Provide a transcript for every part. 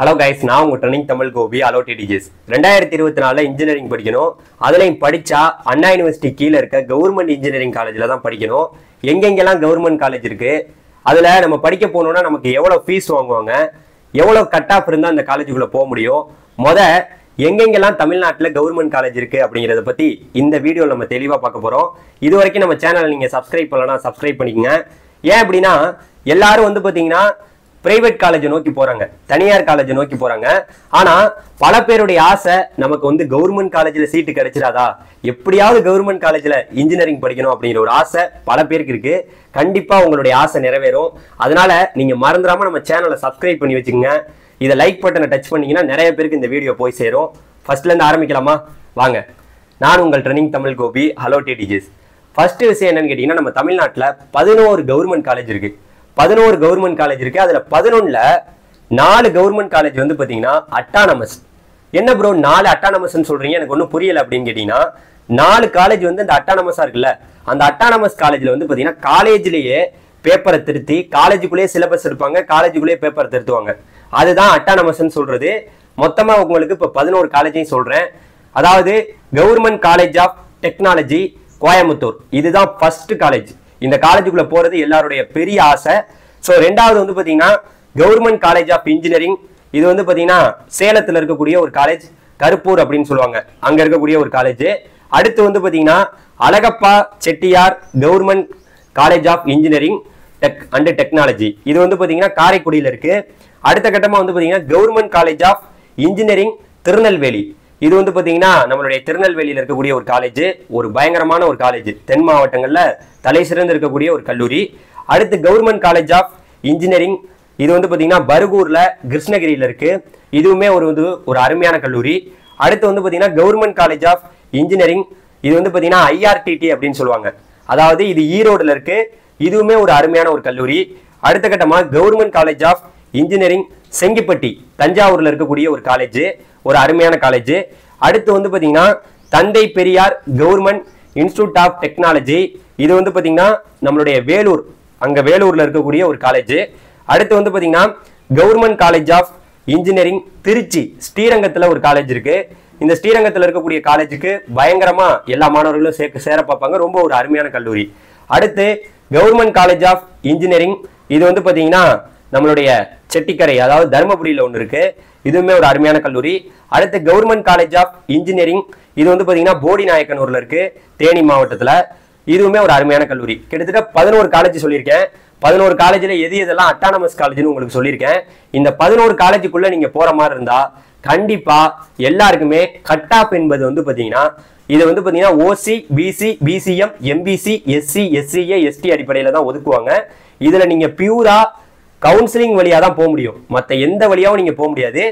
Hello guys நான் உங்கள் training Tamil Gopi hello டிடிஜிஸ் ரெண்டாயிரத்தி இருபத்தி நாலுல இன்ஜினியரிங் படிக்கணும். அதுலேயும் படித்தா அண்ணா யூனிவர்சிட்டி கீழே இருக்க கவர்மெண்ட் இன்ஜினியரிங் காலேஜில் தான் படிக்கணும். எங்கெங்கெல்லாம் கவர்மெண்ட் காலேஜ் இருக்கு அதில் நம்ம படிக்க போகணுன்னா நமக்கு எவ்வளோ ஃபீஸ் வாங்குவாங்க எவ்வளோ கட் ஆஃப் இருந்தால் அந்த காலேஜுக்குள்ளே போக முடியும். முத எங்கெங்கெல்லாம் தமிழ்நாட்டில் கவர்மெண்ட் காலேஜ் இருக்கு அப்படிங்கிறத பற்றி இந்த வீடியோவில் நம்ம தெளிவாக பார்க்க போகிறோம் இது வரைக்கும் நம்ம சேனலை நீங்கள் சப்ஸ்கிரைப் பண்ணலன்னா சப்ஸ்கிரைப் பண்ணிக்கங்க. ஏன் அப்படின்னா எல்லாரும் வந்து பார்த்தீங்கன்னா பிரைவேட் காலேஜை நோக்கி போறாங்க. தனியார் காலேஜை நோக்கி போறாங்க. ஆனா பல பேருடைய ஆசை நமக்கு வந்து கவர்மெண்ட் காலேஜ்ல சீட்டு கிடைச்சிடாதா? எப்படியாவது கவர்மெண்ட் காலேஜ்ல இன்ஜினியரிங் படிக்கணும் அப்படிங்கிற ஒரு ஆசை பல பேருக்கு இருக்கு. கண்டிப்பா உங்களுடைய ஆசை நிறைவேறும். அதனால நீங்க மறந்துடாம நம்ம சேனலை சப்ஸ்கிரைப் பண்ணி வச்சுக்கோங்க. இதை லைக் பட்டனை டச் பண்ணீங்கன்னா நிறைய பேருக்கு இந்த வீடியோ போய் சேரும். ஃபர்ஸ்ட்ல இருந்து ஆரம்பிக்கலாமா? வாங்க. நான் உங்கள் ட்ரெனிங் தமிழ் கோபி. ஹலோ டிடிஜிஸ் ஃபர்ஸ்ட் விஷயம் என்னன்னு கேட்டிங்கன்னா நம்ம தமிழ்நாட்டில் பதினோரு கவர்மெண்ட் காலேஜ் இருக்கு. பதினோரு கவர்மெண்ட் காலேஜ் இருக்கு. அதுல பதினொன்னுல நாலு கவர்மெண்ட் காலேஜ் வந்து பாத்தீங்கன்னா அட்டானமஸ் என்ன ப்ரோ நாலு அட்டானமஸ்ன்னு சொல்றீங்க. எனக்கு ஒன்றும் புரியல அப்படின்னு கேட்டீங்கன்னா நாலு காலேஜ் வந்து அந்த அட்டானமஸா இருக்குல்ல. அந்த அட்டானமஸ் காலேஜ்ல வந்து பாத்தீங்கன்னா காலேஜ்லயே பேப்பரை திருத்தி காலேஜுக்குள்ளேயே சிலபஸ் எடுப்பாங்க. காலேஜுக்குள்ளேயே பேப்பரை திருத்துவாங்க. அதுதான் அட்டானமஸ்ன்னு சொல்றது. மொத்தமா உங்களுக்கு இப்ப பதினோரு காலேஜையும் சொல்றேன். அதாவது government college of technology Coimbatore. இதுதான் ஃபர்ஸ்ட் காலேஜ் இந்த காலேஜுக்குள்ள போறது எல்லாருடைய பெரிய ஆசை. ஸோ ரெண்டாவது வந்து பார்த்தீங்கன்னா கவர்மெண்ட் காலேஜ் ஆஃப் இன்ஜினியரிங் இது வந்து பார்த்தீங்கன்னா சேலத்தில் இருக்கக்கூடிய ஒரு காலேஜ் கருப்பூர் அப்படின்னு சொல்லுவாங்க. அங்கே இருக்கக்கூடிய ஒரு காலேஜ் அடுத்து வந்து பார்த்தீங்கன்னா Alagappa Chettiar government college of engineering tech and technology இது வந்து பார்த்தீங்கன்னா காரைக்குடியில் இருக்கு. அடுத்த கட்டமாக வந்து பார்த்தீங்கன்னா government college of engineering Tirunelveli. இது வந்து பார்த்தீங்கன்னா நம்மளுடைய திருநெல்வேலியில் இருக்கக்கூடிய ஒரு காலேஜ் ஒரு பயங்கரமான ஒரு காலேஜ் தென் மாவட்டங்களில் தலை சிறந்து இருக்கக்கூடிய ஒரு கல்லூரி. அடுத்து கவர்மெண்ட் காலேஜ் ஆஃப் இன்ஜினியரிங் இது வந்து பார்த்தீங்கன்னா பருகூரில் கிருஷ்ணகிரியில் இருக்குது இதுவுமே ஒரு வந்து ஒரு அருமையான கல்லூரி. அடுத்து வந்து பார்த்தீங்கன்னா கவர்மெண்ட் காலேஜ் ஆஃப் இன்ஜினியரிங் இது வந்து பார்த்தீங்கன்னா ஐஆர்டிடி அப்படின்னு சொல்லுவாங்க. அதாவது இது ஈரோடுல இருக்குது இதுவுமே ஒரு அருமையான ஒரு கல்லூரி. அடுத்த கட்டமாக government college of engineering Sengipatti தஞ்சாவூரில் இருக்கக்கூடிய ஒரு காலேஜ் ஒரு அருமையான காலேஜ் அடுத்து வந்து பார்த்தீங்கன்னா Thanthai Periyar government institute of technology. இது வந்து பார்த்தீங்கன்னா நம்மளுடைய வேலூர். அங்கே வேலூரில் இருக்கக்கூடிய ஒரு காலேஜ் அடுத்து வந்து பார்த்தீங்கன்னா government college of engineering Tiruchi. ஸ்ரீரங்கத்தில் ஒரு காலேஜ் இருக்கு. இந்த ஸ்ரீரங்கத்தில் இருக்கக்கூடிய காலேஜுக்கு பயங்கரமாக எல்லா மாணவர்களும் சேர்க்க சேர பார்ப்பாங்க. ரொம்ப ஒரு அருமையான கல்லூரி. அடுத்து கவர்மெண்ட் காலேஜ் ஆஃப் இன்ஜினியரிங் இது வந்து பார்த்தீங்கன்னா நம்மளுடைய செட்டிக்கரை அதாவது தருமபுரியில் ஒன்று இருக்கு. இதுவுமே ஒரு அருமையான கல்லூரி. அடுத்து கவர்மெண்ட் காலேஜ் ஆஃப் இன்ஜினியரிங். இது வந்து பார்த்தீங்கன்னா போடி நாயக்கனூரில் இருக்கு தேனி மாவட்டத்தில். இதுவுமே ஒரு அருமையான கல்லூரி. கிட்டத்தட்ட பதினோரு காலேஜ் சொல்லியிருக்கேன். பதினோரு காலேஜில் எது எதெல்லாம் அட்டானமஸ் காலேஜ்னு உங்களுக்கு சொல்லியிருக்கேன். இந்த பதினோரு காலேஜுக்குள்ளே நீங்கள் போகிற மாதிரி இருந்தால் கண்டிப்பாக எல்லாருக்குமே கட் ஆஃப் என்பது வந்து பார்த்தீங்கன்னா இது வந்து பார்த்தீங்கன்னா OC BC BCM MBC SC SCA ST அடிப்படையில் தான் ஒதுக்குவாங்க. இதில் நீங்கள் பியூராக கவுன்சிலிங் வழியாக தான் போக முடியும். மற்ற எந்த வழியாகவும் நீங்கள் போக முடியாது.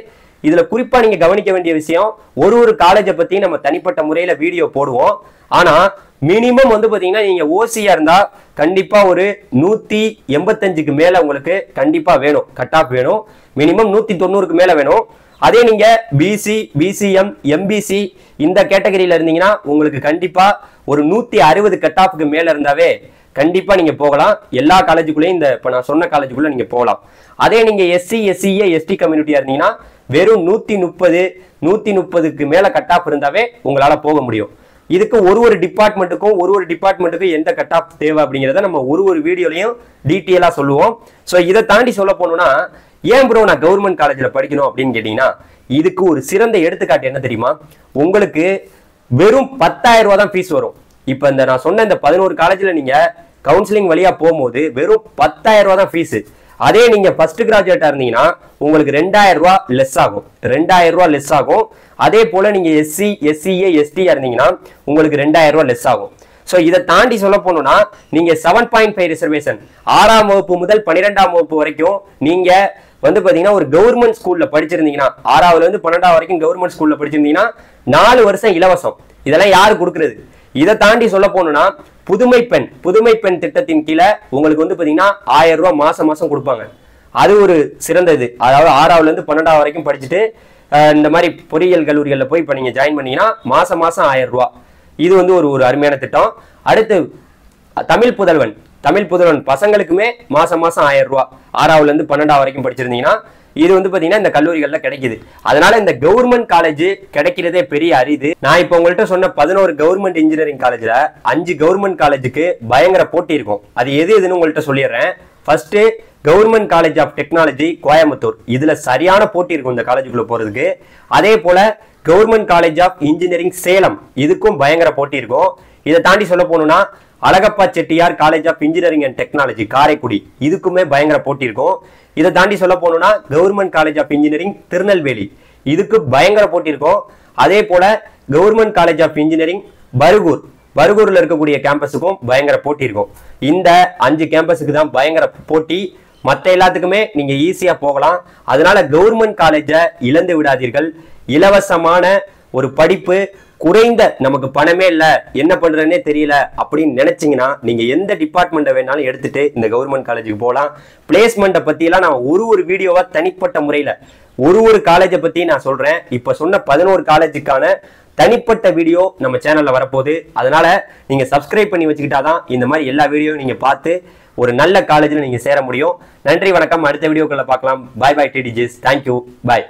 இதில் குறிப்பாக நீங்கள் கவனிக்க வேண்டிய விஷயம் ஒரு ஒரு காலேஜை பற்றி நம்ம தனிப்பட்ட முறையில் வீடியோ போடுவோம். ஆனால் மினிமம் வந்து பார்த்தீங்கன்னா நீங்கள் ஓசியாக இருந்தால் கண்டிப்பாக ஒரு நூற்றி எண்பத்தஞ்சுக்கு மேலே உங்களுக்கு கண்டிப்பாக வேணும். கட் ஆஃப் வேணும். மினிமம் நூற்றி தொண்ணூறுக்கு மேலே வேணும். அதே நீங்கள் பிசி பிசிஎம் எம்பிசி இந்த கேட்டகரியில் இருந்தீங்கன்னா உங்களுக்கு கண்டிப்பாக ஒரு நூற்றி அறுபது கட் ஆஃப்க்கு மேலே இருந்தாவே கண்டிப்பாக நீங்கள் போகலாம். எல்லா காலேஜுக்குள்ளேயும் இந்த இப்போ நான் சொன்ன காலேஜுக்குள்ளே நீங்கள் போகலாம். அதே நீங்கள் எஸ்சி எஸ்சிஏ எஸ்டி கம்யூனிட்டியாக இருந்தீங்கன்னா வெறும் நூற்றி முப்பது நூற்றி முப்பதுக்கு மேலே கட் ஆஃப் இருந்தாவே உங்களால் போக முடியும். இதுக்கு ஒரு ஒரு டிபார்ட்மெண்ட்டுக்கும் ஒரு ஒரு டிபார்ட்மெண்ட்டுக்கும் எந்த கட் ஆஃப் தேவை அப்படிங்கிறத நம்ம ஒரு ஒரு வீடியோலையும் டீட்டெயிலாக சொல்லுவோம். ஸோ இதை தாண்டி சொல்ல போனோம்னா ஏன் ப்ரோ நான் கவர்மெண்ட் காலேஜில் படிக்கணும் அப்படின்னு கேட்டிங்கன்னா இதுக்கு ஒரு சிறந்த எடுத்துக்காட்டு என்ன தெரியுமா? உங்களுக்கு வெறும் பத்தாயிரம் ரூபா தான் ஃபீஸ் வரும். இப்போ இந்த நான் சொன்ன இந்த பதினோரு காலேஜில் நீங்கள் கவுன்சிலிங் வழியாக போகும்போது வெறும் பத்தாயிரம் ரூபா தான் ஃபீஸு அதே நீங்க ஃபர்ஸ்ட் கிராஜுவேட்டா இருந்தீங்கன்னா உங்களுக்கு ரெண்டாயிரம் ரூபா லெஸ் ஆகும். ரெண்டாயிரம் ரூபா லெஸ் ஆகும். அதே போல நீங்க எஸ்சி எஸ்சிஏ எஸ்டியா இருந்தீங்கன்னா உங்களுக்கு ரெண்டாயிரம் ரூபா லெஸ் ஆகும். ஸோ இதை தாண்டி சொல்ல போனோம்னா நீங்க செவன் பாயிண்ட் ஃபைவ் ரிசர்வேஷன் ஆறாம் வகுப்பு முதல் பன்னிரெண்டாம் வகுப்பு வரைக்கும் நீங்க வந்து பாத்தீங்கன்னா ஒரு கவர்மெண்ட் ஸ்கூல்ல படிச்சிருந்தீங்கன்னா ஆறாவதுல இருந்து பன்னெண்டாவது வரைக்கும் கவர்மெண்ட் ஸ்கூல்ல படிச்சிருந்தீங்கன்னா நாலு வருஷம் இலவசம். இதெல்லாம் யாரு கொடுக்கறது? இதை தாண்டி சொல்ல போனோம்னா புதுமை பெண் புதுமை பெண் திட்டத்தின் கீழே உங்களுக்கு வந்து பாத்தீங்கன்னா ஆயிரம் ரூபாய் மாசம் மாசம் கொடுப்பாங்க. அது ஒரு சிறந்த இது அதாவது ஆறாவதுல இருந்து பன்னெண்டாவது வரைக்கும் படிச்சுட்டு இந்த மாதிரி பொறியியல் கல்லூரிகளில் போய் இப்போ நீங்கள் ஜாயின் பண்ணீங்கன்னா மாசம் மாசம் ஆயிரம் ரூபா இது வந்து ஒரு ஒரு அருமையான திட்டம். அடுத்து தமிழ் புதல்வன். தமிழ் புதல்வன் பசங்களுக்குமே மாசம் மாசம் ஆயிரம் ரூபா. ஆறாவதுல இருந்து பன்னெண்டாவது வரைக்கும் படிச்சிருந்தீங்கன்னா இது வந்து பாத்தீங்கன்னா இந்த கல்லூரிகள்ல கிடைக்குது. அதனால இந்த கவர்மெண்ட் காலேஜ் கிடைக்கிறதே பெரிய அரிது. நான் இப்போ உங்கள்கிட்ட சொன்ன பதினோரு கவர்மெண்ட் இன்ஜினியரிங் காலேஜ்ல அஞ்சு கவர்மெண்ட் காலேஜுக்கு பயங்கர போட்டி இருக்கும். அது எது எதுன்னு உங்கள்கிட்ட சொல்லிடுறேன். First government college of technology Coimbatore. இதுல சரியான போட்டி இருக்கும் இந்த காலேஜுக்குள்ள போறதுக்கு. அதே போல government college of engineering Salem. இதுக்கும் பயங்கர போட்டி இருக்கும். இதை தாண்டி சொல்ல போனோம்னா Alagappa Chettiar college of engineering and technology Karaikudi. இதுக்குமே பயங்கர போட்டி இருக்கும். இதை தாண்டி சொல்ல போகணும்னா government college of engineering Tirunelveli. இதுக்கு பயங்கர போட்டி இருக்கும். அதே போல government college of engineering Bargur பருகூரில் இருக்கக்கூடிய கேம்பஸுக்கும் பயங்கர போட்டி இருக்கும். இந்த அஞ்சு கேம்பஸுக்கு தான் பயங்கர போட்டி. மற்ற எல்லாத்துக்குமே நீங்கள் ஈஸியாக போகலாம். அதனால கவர்மெண்ட் காலேஜை இழந்து விடாதீர்கள். இலவசமான ஒரு படிப்பு குறைந்த நமக்கு பணமே இல்ல என்ன பண்றதுன்னே தெரியல அப்படின்னு நினைச்சீங்கன்னா நீங்க எந்த டிபார்ட்மெண்ட்டை வேணாலும் எடுத்துட்டு இந்த கவர்மெண்ட் காலேஜுக்கு போகலாம் பிளேஸ்மெண்ட்டை பத்தியெல்லாம் நான் ஒரு ஒரு வீடியோவா தனிப்பட்ட முறையில ஒரு ஒரு காலேஜை பத்தி நான் சொல்றேன். இப்ப சொன்ன பதினோரு காலேஜுக்கான தனிப்பட்ட வீடியோ நம்ம சேனல்ல வரப்போகுது. அதனால நீங்க சப்ஸ்கிரைப் பண்ணி வச்சுக்கிட்டாதான் இந்த மாதிரி எல்லா வீடியோவும் நீங்க பார்த்து ஒரு நல்ல காலேஜில் நீங்க சேர முடியும். நன்றி வணக்கம். அடுத்த வீடியோக்களை பார்க்கலாம். பாய் பாய் டிடிஜிஸ் தேங்க்யூ பாய்